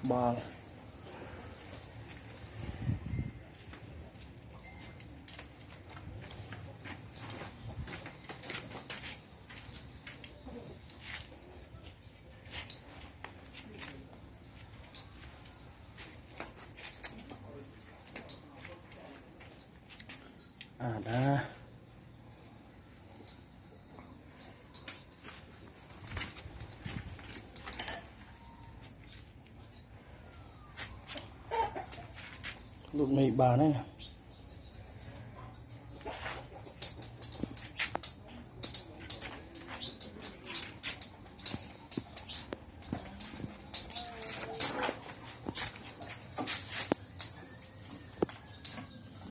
ក្បាលอ่านะ ลูกไม่บาแน่